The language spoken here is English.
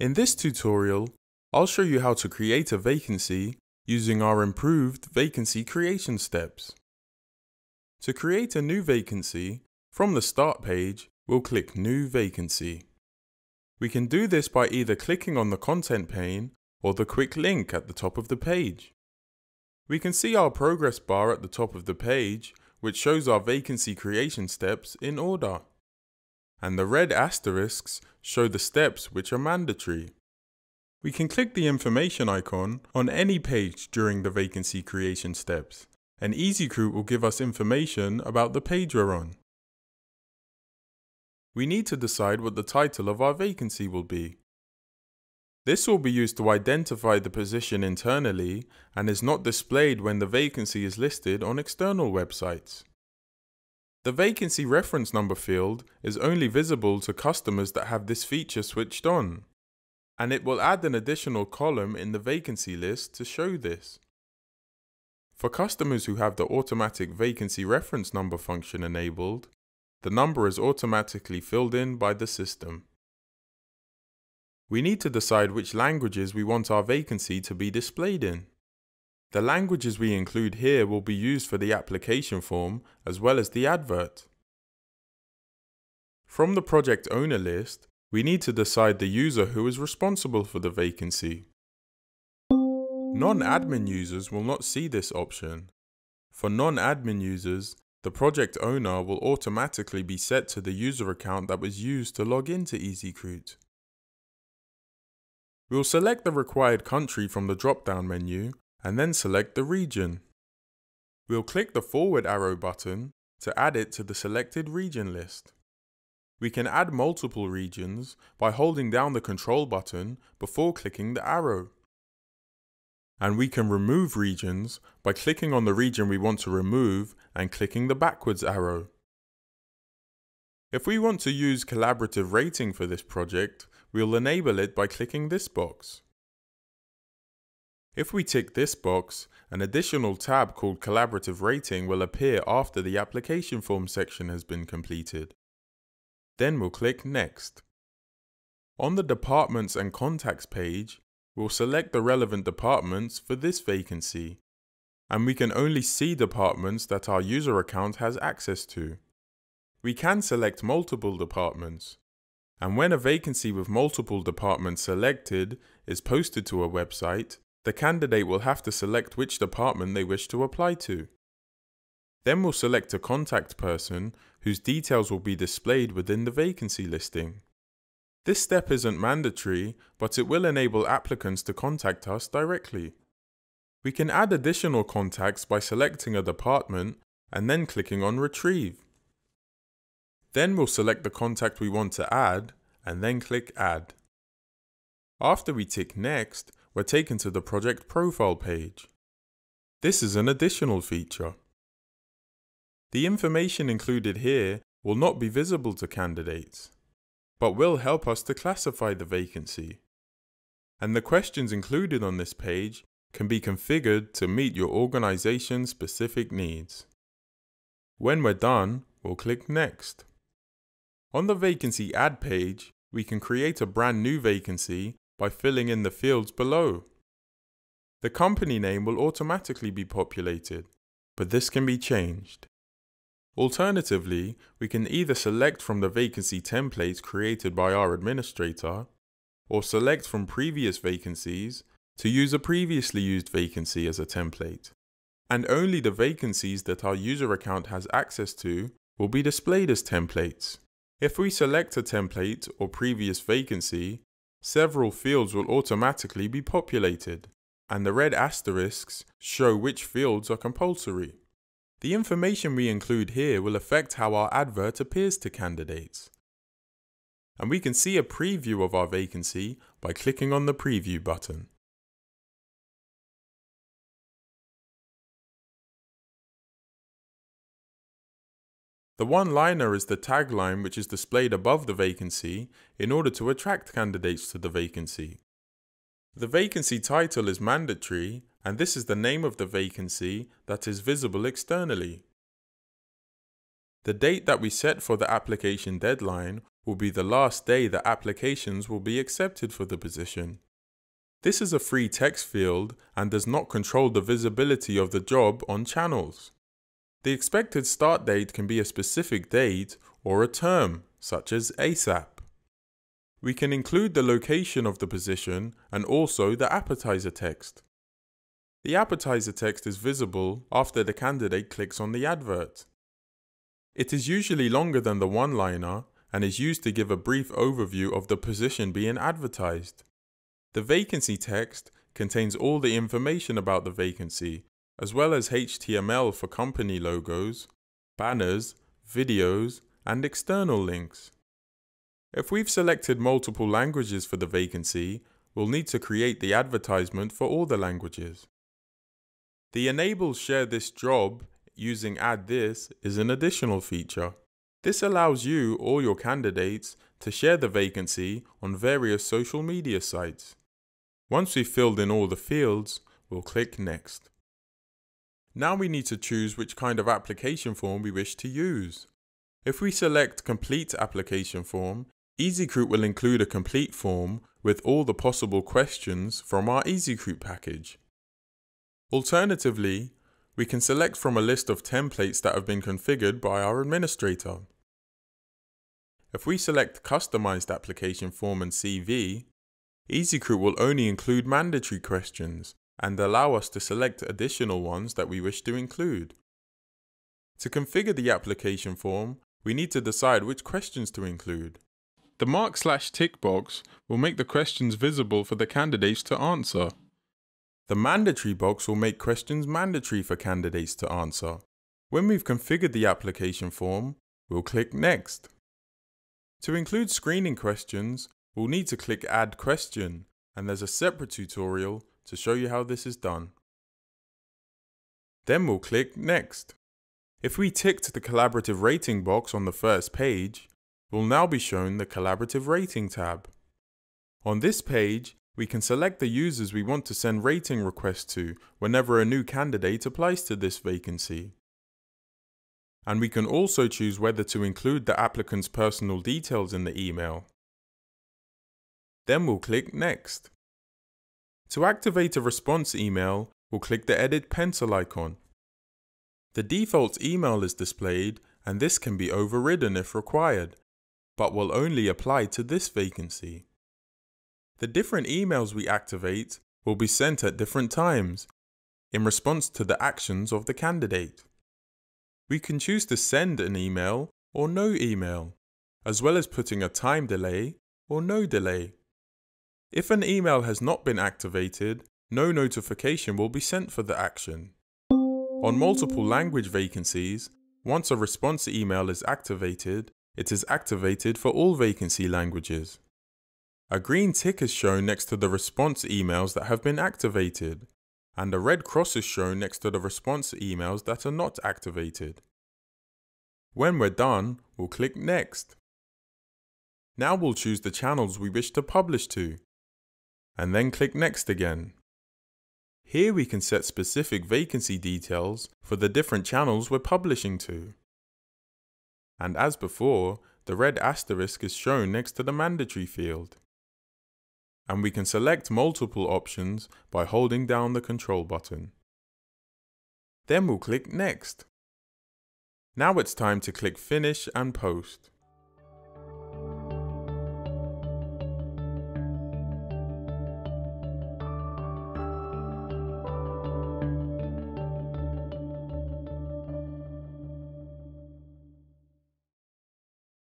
In this tutorial, I'll show you how to create a vacancy using our improved vacancy creation steps. To create a new vacancy, from the start page, we'll click New Vacancy. We can do this by either clicking on the content pane or the quick link at the top of the page. We can see our progress bar at the top of the page, which shows our vacancy creation steps in order. And the red asterisks show the steps which are mandatory. We can click the information icon on any page during the vacancy creation steps, and EasyCruit will give us information about the page we're on. We need to decide what the title of our vacancy will be. This will be used to identify the position internally and is not displayed when the vacancy is listed on external websites. The vacancy reference number field is only visible to customers that have this feature switched on, and it will add an additional column in the vacancy list to show this. For customers who have the automatic vacancy reference number function enabled, the number is automatically filled in by the system. We need to decide which languages we want our vacancy to be displayed in. The languages we include here will be used for the application form as well as the advert. From the project owner list, we need to decide the user who is responsible for the vacancy. Non-admin users will not see this option. For non-admin users, the project owner will automatically be set to the user account that was used to log into EasyCruit. We'll select the required country from the drop-down menu and then select the region. We'll click the forward arrow button to add it to the selected region list. We can add multiple regions by holding down the control button before clicking the arrow. And we can remove regions by clicking on the region we want to remove and clicking the backwards arrow. If we want to use collaborative rating for this project, we'll enable it by clicking this box. If we tick this box, an additional tab called Collaborative Rating will appear after the application form section has been completed. Then we'll click Next. On the Departments and Contacts page, we'll select the relevant departments for this vacancy, and we can only see departments that our user account has access to. We can select multiple departments, and when a vacancy with multiple departments selected is posted to a website, the candidate will have to select which department they wish to apply to. Then we'll select a contact person whose details will be displayed within the vacancy listing. This step isn't mandatory, but it will enable applicants to contact us directly. We can add additional contacts by selecting a department and then clicking on Retrieve. Then we'll select the contact we want to add and then click Add. After we tick Next, we're taken to the project profile page. This is an additional feature. The information included here will not be visible to candidates, but will help us to classify the vacancy. And the questions included on this page can be configured to meet your organization's specific needs. When we're done, we'll click Next. On the vacancy Ad page, we can create a brand new vacancy by filling in the fields below. The company name will automatically be populated, but this can be changed. Alternatively, we can either select from the vacancy templates created by our administrator, or select from previous vacancies to use a previously used vacancy as a template. And only the vacancies that our user account has access to will be displayed as templates. If we select a template or previous vacancy, several fields will automatically be populated, and the red asterisks show which fields are compulsory. The information we include here will affect how our advert appears to candidates. And we can see a preview of our vacancy by clicking on the preview button. The one-liner is the tagline which is displayed above the vacancy in order to attract candidates to the vacancy. The vacancy title is mandatory and this is the name of the vacancy that is visible externally. The date that we set for the application deadline will be the last day that applications will be accepted for the position. This is a free text field and does not control the visibility of the job on channels. The expected start date can be a specific date or a term, such as ASAP. We can include the location of the position and also the appetizer text. The appetizer text is visible after the candidate clicks on the advert. It is usually longer than the one-liner and is used to give a brief overview of the position being advertised. The vacancy text contains all the information about the vacancy, as well as HTML for company logos, banners, videos, and external links. If we've selected multiple languages for the vacancy, we'll need to create the advertisement for all the languages. The Enable Share This Job using AddThis is an additional feature. This allows you or your candidates to share the vacancy on various social media sites. Once we've filled in all the fields, we'll click Next. Now we need to choose which kind of application form we wish to use. If we select Complete Application Form, EasyCruit will include a complete form with all the possible questions from our EasyCruit package. Alternatively, we can select from a list of templates that have been configured by our administrator. If we select Customized Application Form and CV, EasyCruit will only include mandatory questions and allow us to select additional ones that we wish to include. To configure the application form, we need to decide which questions to include. The mark slash tick box will make the questions visible for the candidates to answer. The mandatory box will make questions mandatory for candidates to answer. When we've configured the application form, we'll click Next. To include screening questions, we'll need to click Add Question, and there's a separate tutorial to show you how this is done. Then we'll click Next. If we ticked the collaborative rating box on the first page, we'll now be shown the collaborative rating tab. On this page, we can select the users we want to send rating requests to whenever a new candidate applies to this vacancy. And we can also choose whether to include the applicant's personal details in the email. Then we'll click Next. To activate a response email, we'll click the Edit Pencil icon. The default email is displayed and this can be overridden if required, but will only apply to this vacancy. The different emails we activate will be sent at different times in response to the actions of the candidate. We can choose to send an email or no email, as well as putting a time delay or no delay. If an email has not been activated, no notification will be sent for the action. On multiple language vacancies, once a response email is activated, it is activated for all vacancy languages. A green tick is shown next to the response emails that have been activated, and a red cross is shown next to the response emails that are not activated. When we're done, we'll click Next. Now we'll choose the channels we wish to publish to, and then click Next again. Here we can set specific vacancy details for the different channels we're publishing to. And as before, the red asterisk is shown next to the mandatory field and we can select multiple options by holding down the control button. Then we'll click Next. Now it's time to click Finish and Post.